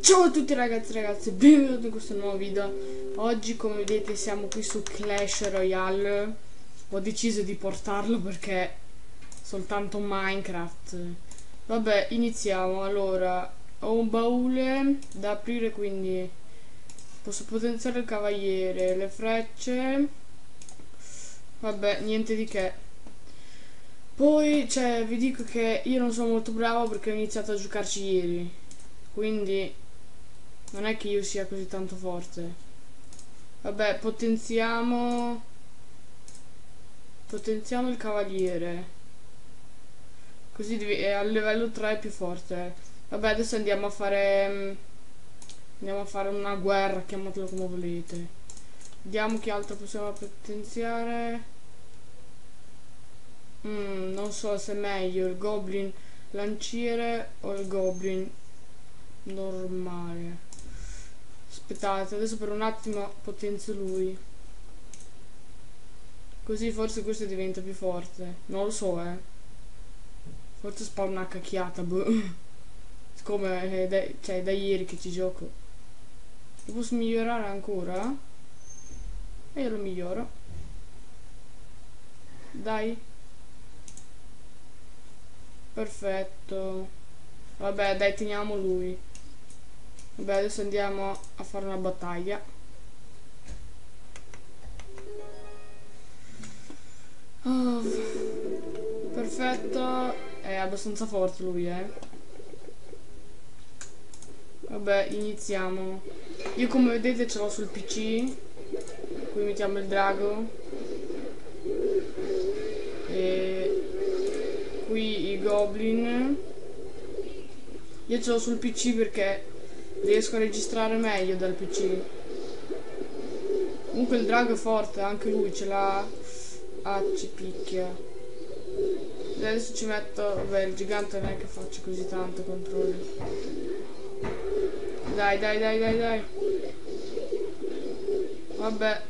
ciao a tutti ragazzi e ragazze, benvenuti in questo nuovo video. Oggi come vedete siamo qui su Clash Royale. Ho deciso di portarlo perché soltanto Minecraft. Vabbè, iniziamo. Allora, ho un baule da aprire quindi Posso potenziare il cavaliere, le frecce Vabbè, niente di che. Poi, cioè, vi dico che io non sono molto bravo perché ho iniziato a giocarci ieri. Quindi non è che io sia così tanto forte. Vabbè potenziamo potenziamo il cavaliere. Così è al livello 3 più forte. Vabbè adesso andiamo a fare mm, andiamo a fare una guerra chiamatelo come volete. Vediamo che altro possiamo potenziare mm, non so se è meglio il goblin lanciere o il goblin normale. Aspettate adesso per un attimo potenzio lui. Così forse questo diventa più forte. Non lo so eh. Forse spawna una cacchiata boh. Siccome è da, cioè, è da ieri che ci gioco. Lo posso migliorare ancora? E io lo miglioro. Dai perfetto vabbè dai teniamo lui Vabbè, adesso andiamo a fare una battaglia. Oh, perfetto. È abbastanza forte lui, eh. Vabbè, iniziamo. Io come vedete ce l'ho sul PC. Qui mettiamo il drago. E qui i goblin. Io ce l'ho sul PC perché riesco a registrare meglio dal pc comunque il drago è forte anche lui ce l'ha. Ah ci picchia. Adesso ci metto vabbè il gigante non è che faccia così tanto controlli. Dai dai dai dai dai. Vabbè.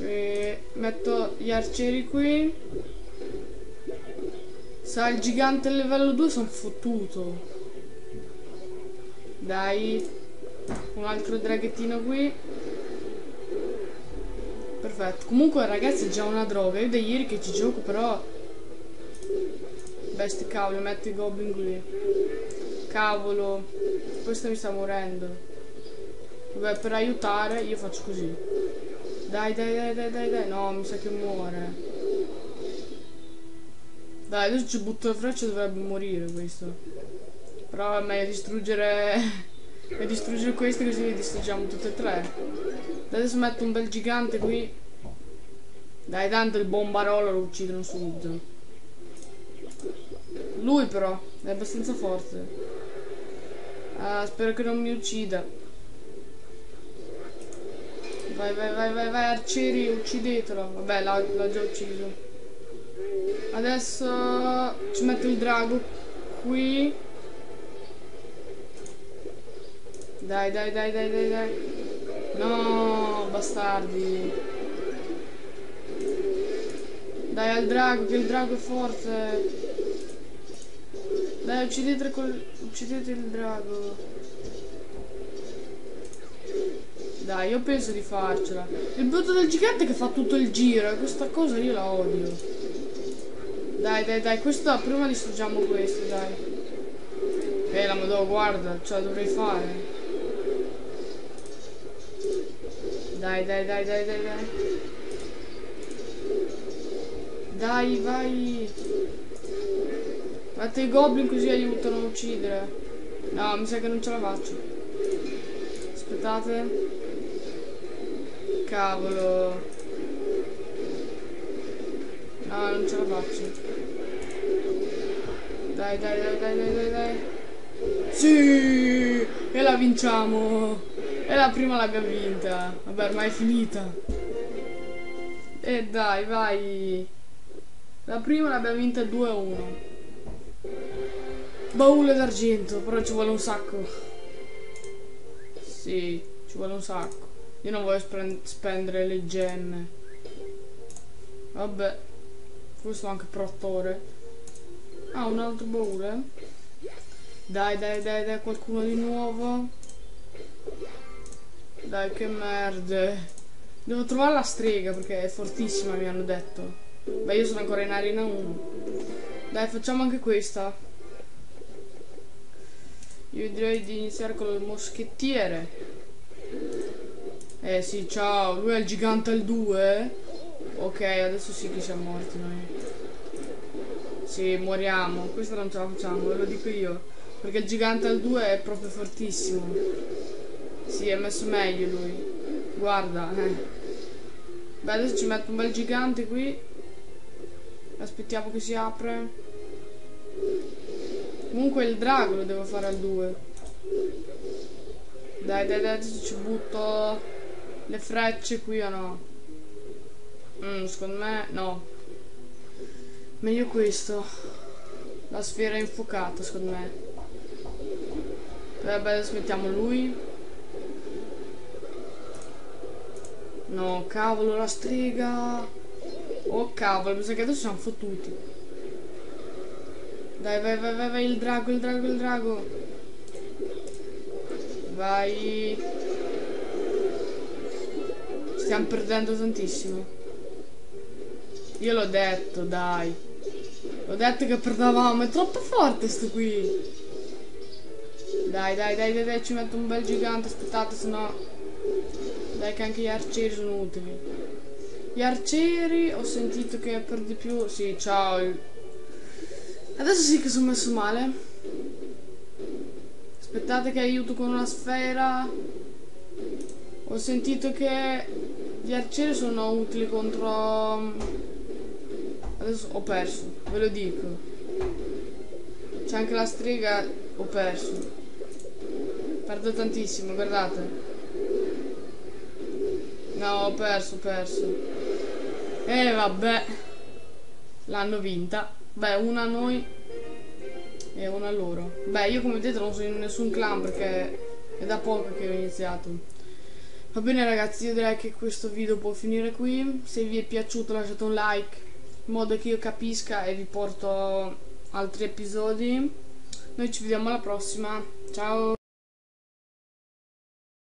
E metto gli arcieri qui sa il gigante livello 2 sono fottuto dai. Un altro draghettino qui. Perfetto. Comunque ragazzi è già una droga. Io da ieri che ci gioco però... Beh cavolo, metto i goblin qui. Cavolo. Questo mi sta morendo. Vabbè, per aiutare io faccio così. Dai, dai, dai, dai, dai, dai. No, mi sa che muore. Dai, adesso ci butto la freccia dovrebbe morire questo. Però è meglio distruggere... e distruggere questi così li distruggiamo tutte e tre. Adesso metto un bel gigante qui. Dai, tanto il bombarolo lo uccidono subito. Lui però è abbastanza forte. Ah, spero che non mi uccida. Vai, vai, vai, vai, vai, arcieri, uccidetelo. Vabbè, l'ha già ucciso. Adesso ci metto il drago qui. Dai, dai, dai, dai, dai, dai. No, bastardi. Dai al drago, che il drago è forte. Dai, uccidete, col... uccidete il drago. Dai, io penso di farcela. Il brutto del gigante che fa tutto il giro, questa cosa io la odio. Dai, dai, dai, questo prima distruggiamo questo, dai. Eh, la madonna, guarda, ce la dovrei fare. Dai, dai, dai, dai, dai, dai. Dai, vai. Fate i goblin così aiutano a uccidere. No, mi sa che non ce la faccio. Aspettate. Cavolo. No, non ce la faccio. Dai, dai, dai, dai, dai, dai, dai. Sì! E la vinciamo! E la prima l'abbiamo vinta. Vabbè, ormai è finita. E dai, vai. La prima l'abbiamo vinta 2-1. Baule d'argento, però ci vuole un sacco. Sì, ci vuole un sacco. Io non voglio spendere le gemme. Vabbè. Questo anche prottore. Ah, un altro baule. Dai, dai, dai, dai, qualcuno di nuovo. Dai, che merda. Devo trovare la strega perché è fortissima, mi hanno detto. Beh, io sono ancora in arena 1. Dai, facciamo anche questa. Io direi di iniziare con il moschettiere. Eh sì, ciao, lui è il gigante al 2. Ok, adesso sì che siamo morti noi. Sì, moriamo. Questa non ce la facciamo, ve lo dico io. Perché il gigante al 2 è proprio fortissimo. Sì, è messo meglio lui. Guarda, eh. Beh, adesso ci metto un bel gigante qui. Aspettiamo che si apre. Comunque il drago lo devo fare al 2. Dai, dai, dai, adesso ci butto le frecce qui o no? Mm, secondo me no. Meglio questo. La sfera infuocata, secondo me. Vabbè, adesso mettiamo lui. No, cavolo, la strega. Oh, cavolo, mi sa che adesso siamo fottuti. Dai, vai, vai, vai, vai, il drago, il drago, il drago. Vai. Stiamo perdendo tantissimo. Io l'ho detto, dai. L'ho detto che perdavamo, è troppo forte sto qui. Dai, dai, dai, dai, dai, ci metto un bel gigante, aspettate, sennò... Dai che anche gli arcieri sono utili. Gli arcieri ho sentito che per di più... Sì, ciao. Adesso sì che sono messo male. Aspettate che aiuto con una sfera. Ho sentito che gli arcieri sono utili contro... Adesso ho perso, ve lo dico. C'è anche la strega, ho perso. Perdo tantissimo, guardate. No, ho perso, ho perso. E eh, vabbè. L'hanno vinta. Beh, una a noi e una a loro. Beh, io come vedete non sono in nessun clan perché è da poco che ho iniziato. Va bene ragazzi, io direi che questo video può finire qui. Se vi è piaciuto lasciate un like in modo che io capisca e vi porto altri episodi. Noi ci vediamo alla prossima. Ciao!